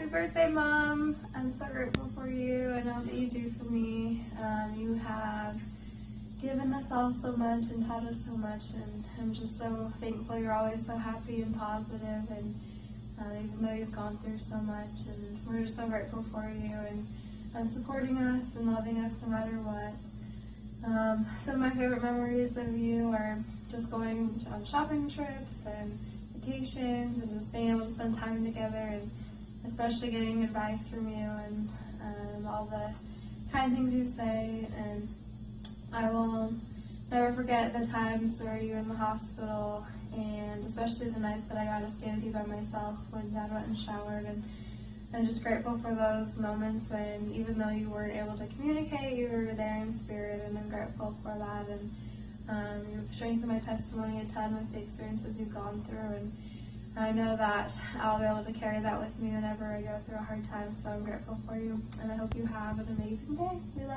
Happy birthday, Mom. I'm so grateful for you and all that you do for me. Um, you have given us all so much and taught us so much, and I'm just so thankful you're always so happy and positive, and uh, even though you've gone through so much, and we're just so grateful for you and, and supporting us and loving us no matter what. Um, some of my favorite memories of you are just going on shopping trips and vacations and just being able to spend time together and especially getting advice from you and um, all the kind things you say. And I will never forget the times where you were in the hospital and especially the nights that I got to stay with you by myself when Dad went and showered. And I'm just grateful for those moments when even though you weren't able to communicate, you were there in spirit and I'm grateful for that. And um, you've strengthened my testimony a ton with the experiences you've gone through and I know that I'll be able to carry that with me whenever I go through a hard time so I'm grateful for you and I hope you have an amazing day.